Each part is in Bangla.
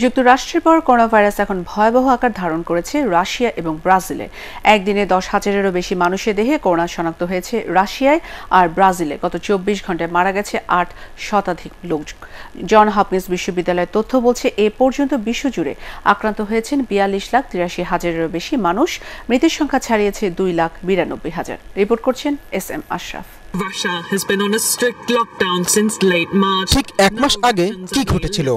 যুক্তরাষ্ট্রের পর করোনা ভাইরাস এখন ভয়াবহ আকার ধারণ করেছে রাশিয়া এবং ব্রাজিলে। একদিনে দশ হাজারেরও বেশি মানুষের দেহে করোনা শনাক্ত হয়েছে রাশিয়ায় আর ব্রাজিলে গত চব্বিশ ঘন্টায় মারা গেছে আট শতাধিক লোক। জন হপকিন্স বিশ্ববিদ্যালয়ের তথ্য বলছে, এ পর্যন্ত বিশ্বজুড়ে আক্রান্ত হয়েছেন বিয়াল্লিশ লাখ তিরাশি হাজারেরও বেশি মানুষ। মৃতের সংখ্যা ছাড়িয়েছে দুই লাখ বিরানব্বই হাজার। রিপোর্ট করছেন S M Ashraf. Russia has been on a strict lockdown since late March. ঠিক এক মাস আগে কি ঘটেছিল?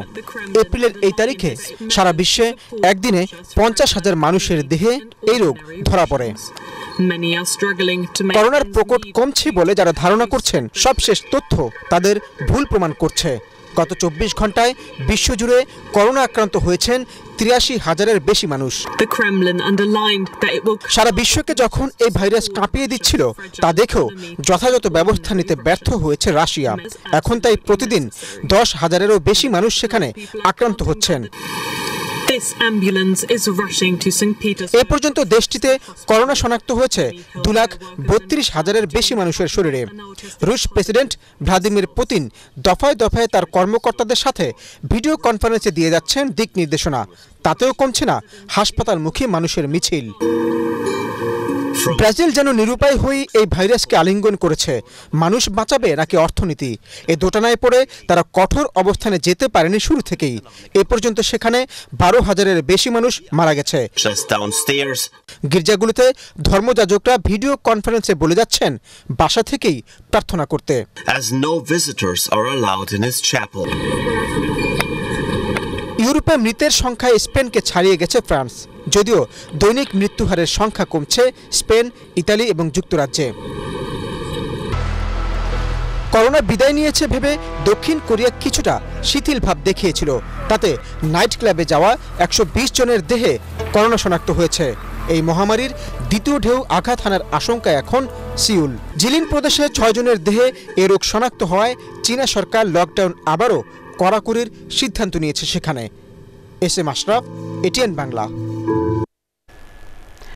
এপ্রিলের এই তারিখে সারা বিশ্বে একদিনে পঞ্চাশ হাজার মানুষের দেহে এই রোগ ধরা পড়ে। করোনার প্রকট কমছে বলে যারা ধারণা করছেন সবশেষ তথ্য তাদের ভুল প্রমাণ করছে। গত চব্বিশ ঘন্টায় বিশ্বজুড়ে করোনা আক্রান্ত হয়েছেন তিরাশি হাজারের বেশি মানুষ। সারা বিশ্বকে যখন এই ভাইরাস কাঁপিয়ে দিচ্ছিল তা দেখেও যথাযথ ব্যবস্থা নিতে ব্যর্থ হয়েছে রাশিয়া। এখন তাই প্রতিদিন দশ হাজারেরও বেশি মানুষ সেখানে আক্রান্ত হচ্ছেন। এ পর্যন্ত দেশটিতে করোনা শনাক্ত হয়েছে দু লাখ বত্রিশ হাজারের বেশি মানুষের শরীরে। রুশ প্রেসিডেন্ট ভ্লাদিমির পুতিন দফায় দফায় তার কর্মকর্তাদের সাথে ভিডিও কনফারেন্সে দিয়ে যাচ্ছেন দিক নির্দেশনা। তাতেও কমছে না, হাসপাতালমুখী মানুষের মিছিল। ব্রাজিল যেন নিরুপায় হয়ে এই ভাইরাসকে আলিঙ্গন করেছে। মানুষ বাঁচাবে নাকি অর্থনীতি? এ দোটানায় পড়ে তারা কঠোর অবস্থানে যেতে পারেনি শুরু থেকেই। এ পর্যন্ত সেখানে বারো হাজারের বেশি মানুষ মারা গেছে. গির্জাগুলিতে ধর্মযাজকরা ভিডিও কনফারেন্সে বলে যাচ্ছেন বাসা থেকেই প্রার্থনা করতে. ইউরোপে মৃতের সংখ্যায় স্পেনকে ছাড়িয়ে গেছে ফ্রান্স। যদিও দৈনিক মৃত্যুহারের সংখ্যা কমছে স্পেন, ইতালি এবং যুক্তরাজ্যে। করোনা বিদায় নিয়েছে ভেবে দক্ষিণ কোরিয়া কিছুটা শিথিল ভাব দেখিয়েছিল। তাতে নাইট ক্লাবে যাওয়া একশো বিশ জনের দেহে করোনা শনাক্ত হয়েছে। এই মহামারীর দ্বিতীয় ঢেউ আঘাত হানার আশঙ্কা এখন সিউল। জিলিন প্রদেশে ছয় জনের দেহে এ রোগ শনাক্ত হওয়ায় চীনা সরকার লকডাউন আবারও কড়াকড়ির সিদ্ধান্ত নিয়েছে সেখানে। S M Ashraf, ATN Bangla.